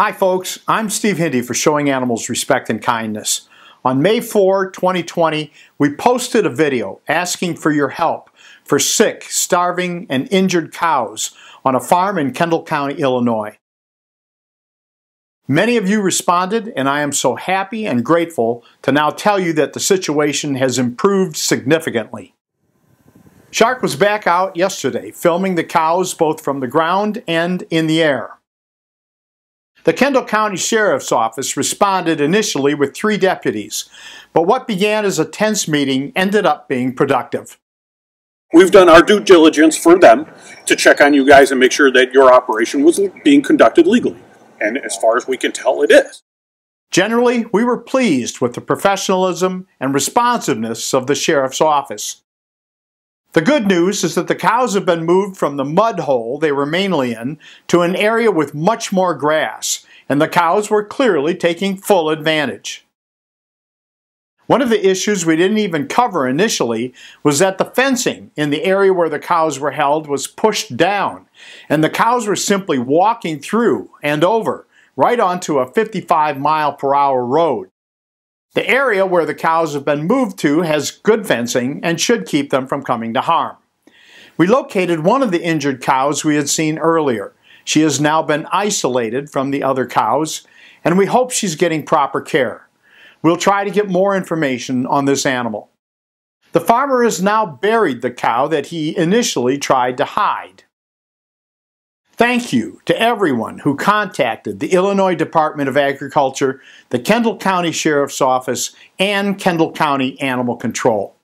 Hi folks, I'm Steve Hindi for Showing Animals Respect and Kindness. On May 4, 2020, we posted a video asking for your help for sick, starving, and injured cows on a farm in Kendall County, Illinois. Many of you responded, and I am so happy and grateful to now tell you that the situation has improved significantly. Shark was back out yesterday filming the cows both from the ground and in the air. The Kendall County Sheriff's Office responded initially with three deputies, but what began as a tense meeting ended up being productive. We've done our due diligence for them to check on you guys and make sure that your operation was being conducted legally. And as far as we can tell, it is. Generally, we were pleased with the professionalism and responsiveness of the Sheriff's Office. The good news is that the cows have been moved from the mud hole they were mainly in to an area with much more grass, and the cows were clearly taking full advantage. One of the issues we didn't even cover initially was that the fencing in the area where the cows were held was pushed down, and the cows were simply walking through and over, right onto a 55 mile per hour road. The area where the cows have been moved to has good fencing and should keep them from coming to harm. We located one of the injured cows we had seen earlier. She has now been isolated from the other cows, and we hope she's getting proper care. We'll try to get more information on this animal. The farmer has now buried the cow that he initially tried to hide. Thank you to everyone who contacted the Illinois Department of Agriculture, the Kendall County Sheriff's Office, and Kendall County Animal Control.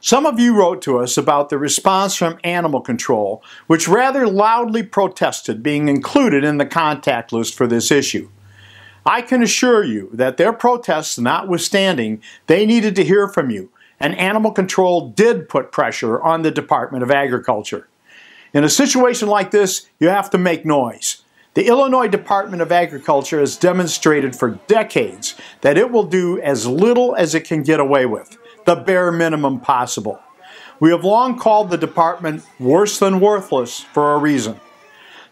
Some of you wrote to us about the response from Animal Control, which rather loudly protested being included in the contact list for this issue. I can assure you that their protests notwithstanding, they needed to hear from you, and Animal Control did put pressure on the Department of Agriculture. In a situation like this, you have to make noise. The Illinois Department of Agriculture has demonstrated for decades that it will do as little as it can get away with, the bare minimum possible. We have long called the department worse than worthless for a reason.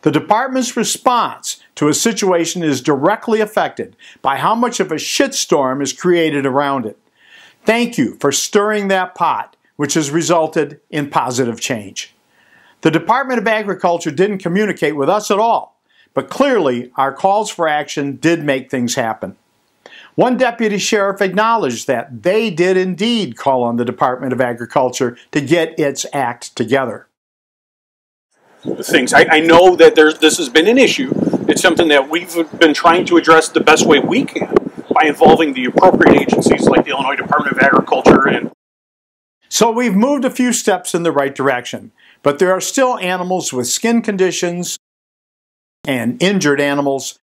The department's response to a situation is directly affected by how much of a shitstorm is created around it. Thank you for stirring that pot, which has resulted in positive change. The Department of Agriculture didn't communicate with us at all, but clearly our calls for action did make things happen. One deputy sheriff acknowledged that they did indeed call on the Department of Agriculture to get its act together. Things I, I know that there's this has been an issue. It's something that we've been trying to address the best way we can by involving the appropriate agencies like the Illinois Department of Agriculture and so we've moved a few steps in the right direction, but there are still animals with skin conditions and injured animals.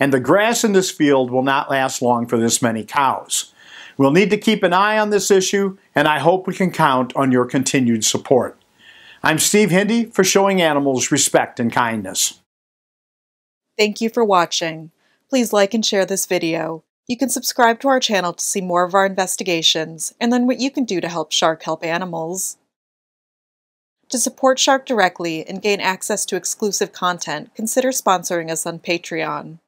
And the grass in this field will not last long for this many cows. We'll need to keep an eye on this issue, and I hope we can count on your continued support. I'm Steve Hindi for Showing Animals Respect and Kindness. Thank you for watching. Please like and share this video. You can subscribe to our channel to see more of our investigations, and learn what you can do to help Shark help animals. To support Shark directly and gain access to exclusive content, consider sponsoring us on Patreon.